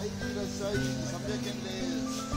Aí vira isso aí, sabia quem é